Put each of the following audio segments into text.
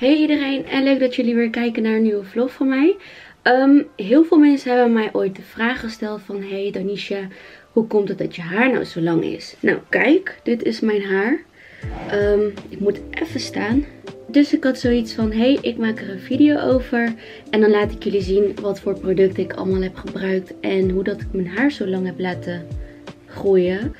Hey iedereen en leuk dat jullie weer kijken naar een nieuwe vlog van mij. Ehm, heel veel mensen hebben mij ooit de vraag gesteld van... Hey Danisha, hoe komt het dat je haar nou zo lang is? Nou kijk, dit is mijn haar. Ehm, ik moet even staan. Dus ik had zoiets van, hey, ik maak er een video over. En dan laat ik jullie zien wat voor producten ik allemaal heb gebruikt. En hoe dat ik mijn haar zo lang heb laten groeien.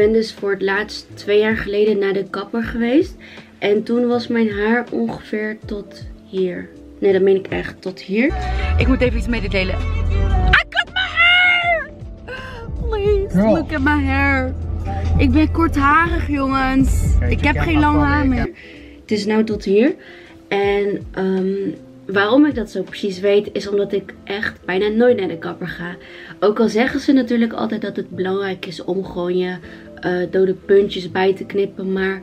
Ben dus voor het laatst twee jaar geleden naar de kapper geweest. En toen was mijn haar ongeveer tot hier. Nee, dat meen ik echt. Tot hier. Ik moet even iets mededelen. I cut my hair! Please, look at my hair. Ik ben kortharig, jongens. ik heb geen lang haar meer. Het is nou tot hier. En ehm, waarom ik dat zo precies weet, is omdat ik echt bijna nooit naar de kapper ga. Ook al zeggen ze natuurlijk altijd dat het belangrijk is om gewoon je uh, dode puntjes bij te knippen. Maar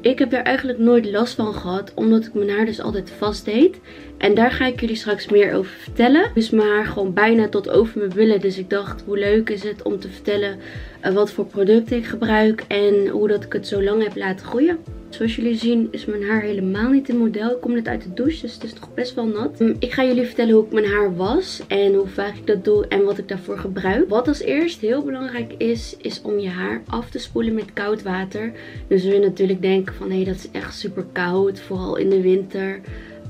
ik heb er eigenlijk nooit last van gehad, omdat ik mijn haar dus altijd vast deed. En daar ga ik jullie straks meer over vertellen. Dus mijn haar gewoon bijna tot over mijn billen. Dus ik dacht, hoe leuk is het om te vertellen uh, wat voor producten ik gebruik en hoe dat ik het zo lang heb laten groeien. Zoals jullie zien is mijn haar helemaal niet in model. Ik kom net uit de douche, dus het is toch best wel nat. Hm, ik ga jullie vertellen hoe ik mijn haar was en hoe vaak ik dat doe en wat ik daarvoor gebruik. Wat als eerst heel belangrijk is, is om je haar af te spoelen met koud water. Dan zul je natuurlijk denken van, hé, dat is echt super koud, vooral in de winter.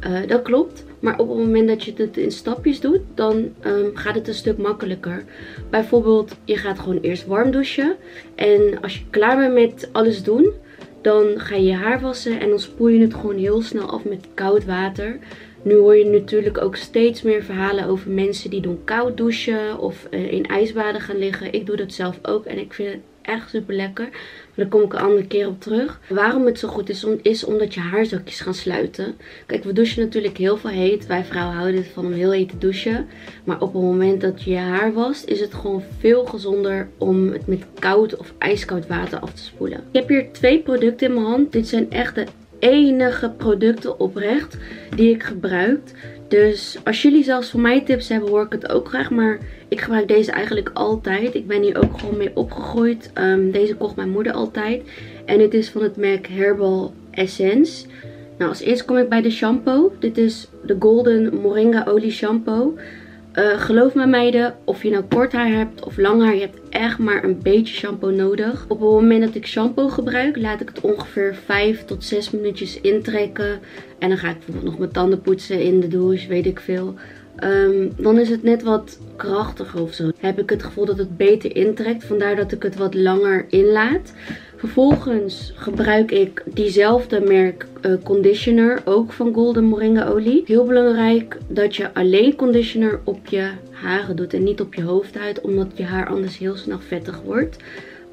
Uh, dat klopt. Maar op het moment dat je het in stapjes doet, dan um, gaat het een stuk makkelijker. Bijvoorbeeld, je gaat gewoon eerst warm douchen. En als je klaar bent met alles doen, dan ga je je haar wassen en dan spoel je het gewoon heel snel af met koud water. Nu hoor je natuurlijk ook steeds meer verhalen over mensen die doen koud douchen of uh, in ijsbaden gaan liggen. Ik doe dat zelf ook en ik vind het echt super lekker. Maar daar kom ik een andere keer op terug. Waarom het zo goed is, is omdat je haarzakjes gaan sluiten. Kijk, we douchen natuurlijk heel veel heet. Wij vrouwen houden van om heel heet te douchen. Maar op het moment dat je je haar wast, is het gewoon veel gezonder om het met koud of ijskoud water af te spoelen. Ik heb hier twee producten in mijn hand. Dit zijn echt de enige producten oprecht die ik gebruik. Dus als jullie zelfs voor mij tips hebben, hoor ik het ook graag. Maar ik gebruik deze eigenlijk altijd. Ik ben hier ook gewoon mee opgegroeid. Um, deze kocht mijn moeder altijd. En het is van het merk Herbal Essence. Nou, als eerst kom ik bij de shampoo. Dit is de Golden Moringa Olie Shampoo. Uh, geloof me meiden, of je nou kort haar hebt of lang haar, je hebt echt maar een beetje shampoo nodig. Op het moment dat ik shampoo gebruik, laat ik het ongeveer 5 tot 6 minuutjes intrekken. En dan ga ik bijvoorbeeld nog mijn tanden poetsen in de douche, weet ik veel. Um, dan is het net wat krachtiger of zo. Heb ik het gevoel dat het beter intrekt. Vandaar dat ik het wat langer inlaat. Vervolgens gebruik ik diezelfde merk uh, conditioner, ook van Golden Moringa olie. Heel belangrijk dat je alleen conditioner op je haren doet en niet op je hoofdhuid, omdat je haar anders heel snel vettig wordt.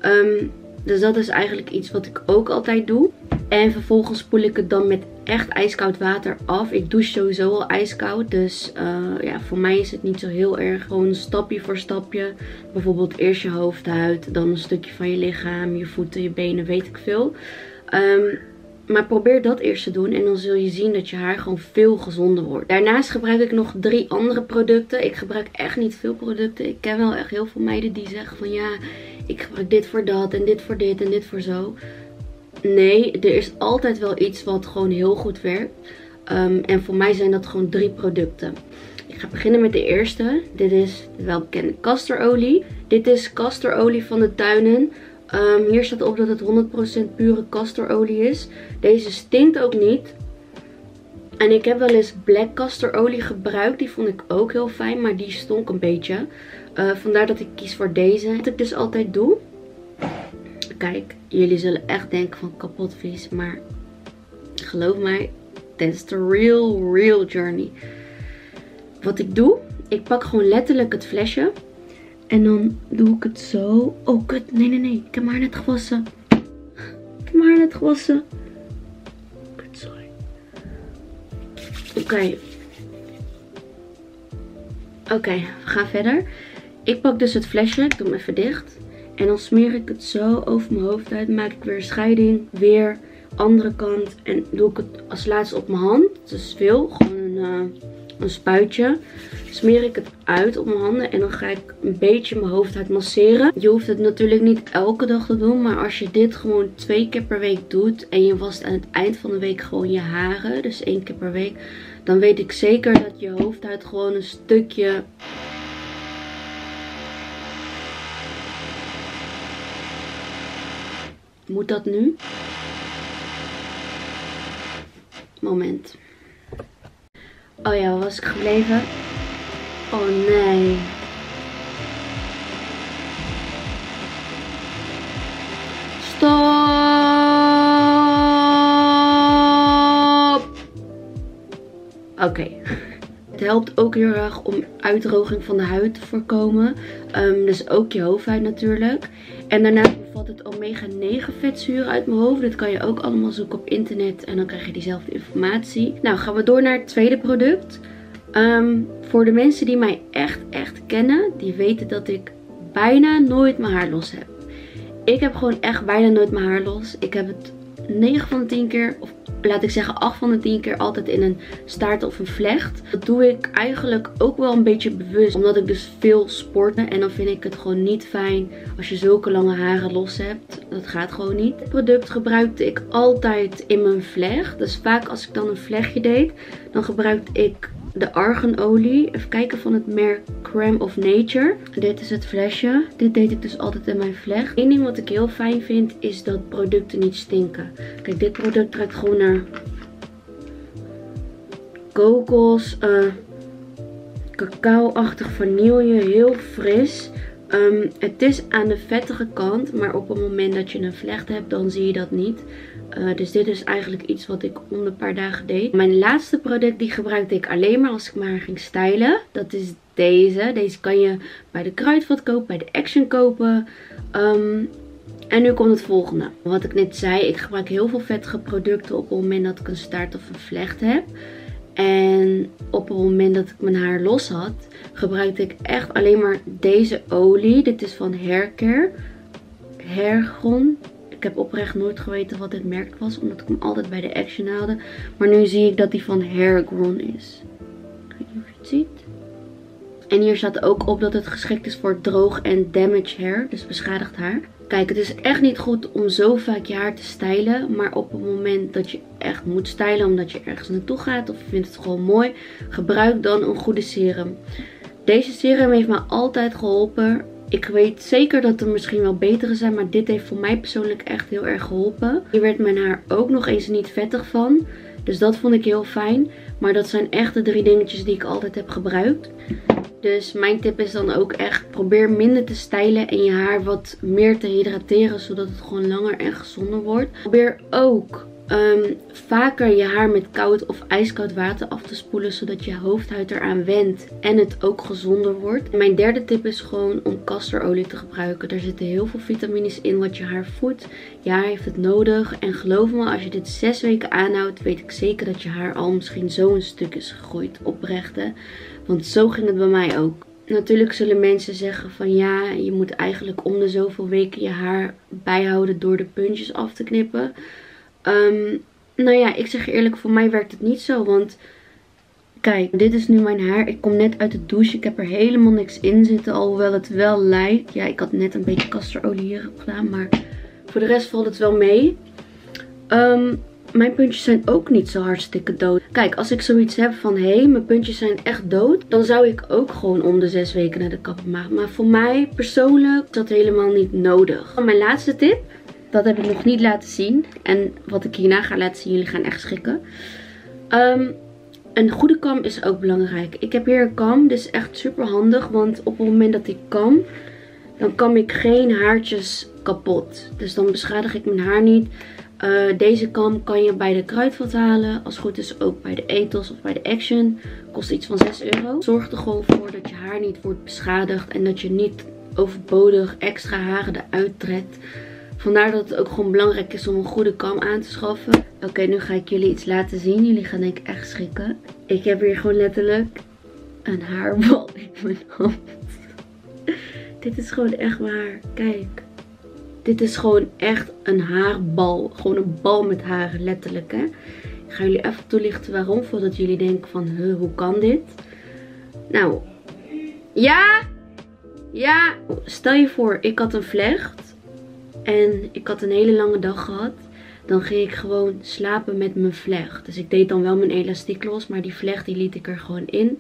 Um, dus dat is eigenlijk iets wat ik ook altijd doe. En vervolgens spoel ik het dan met echt ijskoud water af. Ik douche sowieso al ijskoud. Dus uh, ja, voor mij is het niet zo heel erg. Gewoon stapje voor stapje. Bijvoorbeeld eerst je hoofdhuid. Dan een stukje van je lichaam. Je voeten, je benen, weet ik veel. Um, maar probeer dat eerst te doen en dan zul je zien dat je haar gewoon veel gezonder wordt. Daarnaast gebruik ik nog drie andere producten. Ik gebruik echt niet veel producten. Ik ken wel echt heel veel meiden die zeggen van ja, ik gebruik dit voor dat en dit voor dit en dit voor zo. Nee, er is altijd wel iets wat gewoon heel goed werkt. Um, en voor mij zijn dat gewoon drie producten. Ik ga beginnen met de eerste. Dit is de welbekende castorolie. Dit is castorolie van de tuinen. Um, hier staat op dat het 100% pure castorolie is. Deze stinkt ook niet. En ik heb wel eens black castorolie gebruikt. Die vond ik ook heel fijn, maar die stonk een beetje. Uh, vandaar dat ik kies voor deze. Wat ik dus altijd doe. Kijk, jullie zullen echt denken van kapot vies. Maar geloof mij, is the real, real journey. Wat ik doe, ik pak gewoon letterlijk het flesje. En dan doe ik het zo. Oh, kut. Nee, nee, nee. Ik heb mijn haar net gewassen. Ik heb mijn haar net gewassen. Oké. Oké, we gaan verder. Ik pak dus het flesje. Ik doe hem even dicht. En dan smeer ik het zo over mijn hoofd uit. Maak ik weer scheiding. Weer andere kant. En doe ik het als laatste op mijn hand. Dus veel. Gewoon een uh, een spuitje. Smeer ik het uit op mijn handen en dan ga ik een beetje mijn hoofdhuid masseren. Je hoeft het natuurlijk niet elke dag te doen, maar als je dit gewoon twee keer per week doet en je wast aan het eind van de week gewoon je haren, dus één keer per week, dan weet ik zeker dat je hoofdhuid gewoon een stukje Moet dat nu? Moment. Oh ja, was ik gebleven? Oh nee. Stop! Oké. Het helpt ook heel erg om uitdroging van de huid te voorkomen. Um, dus ook je hoofdhuid natuurlijk. En daarna bevat het omega 9 vetzuren uit mijn hoofd. Dit kan je ook allemaal zoeken op internet en dan krijg je diezelfde informatie. Nou, gaan we door naar het tweede product. Ehm, voor de mensen die mij echt, echt kennen, die weten dat ik bijna nooit mijn haar los heb. Ik heb gewoon echt bijna nooit mijn haar los. Ik heb het 9 van de 10 keer, of laat ik zeggen 8 van de 10 keer altijd in een staart of een vlecht. Dat doe ik eigenlijk ook wel een beetje bewust. Omdat ik dus veel sporten. En dan vind ik het gewoon niet fijn als je zulke lange haren los hebt. Dat gaat gewoon niet. Dit product gebruikte ik altijd in mijn vlecht. Dus vaak als ik dan een vlechtje deed, dan gebruikte ik de arganolie. Even kijken van het merk Creme of Nature. Dit is het flesje. Dit deed ik dus altijd in mijn vlecht. Eén ding wat ik heel fijn vind is dat producten niet stinken. Kijk, dit product ruikt gewoon naar kokos, uh, cacao-achtig vanille. Heel fris. Um, het is aan de vettige kant, maar op het moment dat je een vlecht hebt, dan zie je dat niet. Uh, dus dit is eigenlijk iets wat ik om een paar dagen deed. Mijn laatste product die gebruikte ik alleen maar als ik maar ging stylen. Dat is deze. Deze kan je bij de Kruidvat kopen, bij de Action kopen. Um, en nu komt het volgende. Wat ik net zei, ik gebruik heel veel vettige producten op het moment dat ik een staart of een vlecht heb. En op het moment dat ik mijn haar los had, gebruikte ik echt alleen maar deze olie. Dit is van Haircare. Hairgon. Ik heb oprecht nooit geweten wat dit merk was, omdat ik hem altijd bij de Action haalde. Maar nu zie ik dat die van Hairgon is. Ik weet niet of je het ziet. En hier staat ook op dat het geschikt is voor droog en damaged hair, dus beschadigd haar. Kijk, het is echt niet goed om zo vaak je haar te stylen. Maar op het moment dat je echt moet stylen omdat je ergens naartoe gaat of je vindt het gewoon mooi, gebruik dan een goede serum. Deze serum heeft me altijd geholpen. Ik weet zeker dat er misschien wel betere zijn, maar dit heeft voor mij persoonlijk echt heel erg geholpen. Hier werd mijn haar ook nog eens niet vettig van. Dus dat vond ik heel fijn. Maar dat zijn echt de drie dingetjes die ik altijd heb gebruikt. Dus mijn tip is dan ook echt probeer minder te stijlen en je haar wat meer te hydrateren. Zodat het gewoon langer en gezonder wordt. Probeer ook um, vaker je haar met koud of ijskoud water af te spoelen. Zodat je hoofdhuid eraan wendt en het ook gezonder wordt. Mijn derde tip is gewoon om castorolie te gebruiken. Er zitten heel veel vitamines in wat je haar voedt. Je heeft het nodig. En geloof me, als je dit zes weken aanhoudt, weet ik zeker dat je haar al misschien zo een stuk is gegroeid oprechte. Want zo ging het bij mij ook. Natuurlijk zullen mensen zeggen van ja, je moet eigenlijk om de zoveel weken je haar bijhouden door de puntjes af te knippen. Um, nou ja, ik zeg eerlijk, voor mij werkt het niet zo. Want kijk, dit is nu mijn haar. Ik kom net uit de douche. Ik heb er helemaal niks in zitten. Alhoewel het wel lijkt. Ja, ik had net een beetje castorolie hier gedaan. Maar voor de rest valt het wel mee. Um, mijn puntjes zijn ook niet zo hartstikke dood. Kijk, als ik zoiets heb van, hé, hey, mijn puntjes zijn echt dood. Dan zou ik ook gewoon om de zes weken naar de kapper maken. Maar voor mij persoonlijk is dat helemaal niet nodig. Mijn laatste tip, dat heb ik nog niet laten zien. En wat ik hierna ga laten zien, jullie gaan echt schrikken. Um, een goede kam is ook belangrijk. Ik heb hier een kam, is echt super handig. Want op het moment dat ik kam, dan kam ik geen haartjes kapot. Dus dan beschadig ik mijn haar niet. Uh, deze kam kan je bij de kruidvat halen. Als goed is ook bij de Ethos of bij de Action. Kost iets van 6 euro. Zorg er gewoon voor dat je haar niet wordt beschadigd. En dat je niet overbodig extra haren eruit trekt. Vandaar dat het ook gewoon belangrijk is om een goede kam aan te schaffen. Oké, nu ga ik jullie iets laten zien. Jullie gaan denk ik echt schrikken. Ik heb hier gewoon letterlijk een haarbal in mijn hand. Dit is gewoon echt waar. Kijk. Dit is gewoon echt een haarbal. Gewoon een bal met haren, letterlijk hè. Ik ga jullie even toelichten waarom, voordat jullie denken van, hoe kan dit? Nou, ja, ja, stel je voor, ik had een vlecht en ik had een hele lange dag gehad. Dan ging ik gewoon slapen met mijn vlecht. Dus ik deed dan wel mijn elastiek los, maar die vlecht die liet ik er gewoon in.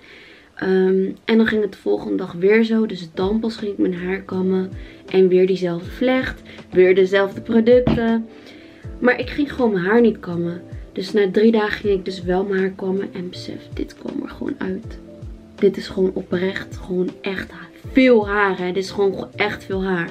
Ehm, en dan ging het de volgende dag weer zo. Dus dan pas ging ik mijn haar kammen. En weer diezelfde vlecht. Weer dezelfde producten. Maar ik ging gewoon mijn haar niet kammen. Dus na drie dagen ging ik dus wel mijn haar kammen. En besef, dit kwam er gewoon uit. Dit is gewoon oprecht. Gewoon echt veel haar. Hè. Dit is gewoon echt veel haar.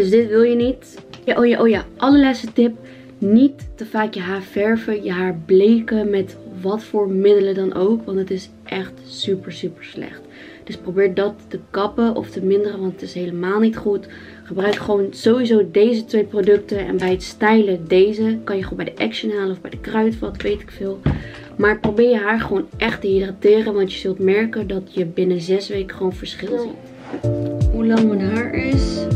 Dus dit wil je niet. Ja, oh ja, oh ja. Allerlaatste tip. Niet te vaak je haar verven. Je haar bleken met wat voor middelen dan ook. Want het is echt super, super slecht. Dus probeer dat te kappen of te minderen. Want het is helemaal niet goed. Gebruik gewoon sowieso deze twee producten. En bij het stylen deze. Kan je gewoon bij de Action halen of bij de Kruidvat. Weet ik veel. Maar probeer je haar gewoon echt te hydrateren. Want je zult merken dat je binnen zes weken gewoon verschil ziet. Hoe lang mijn haar is.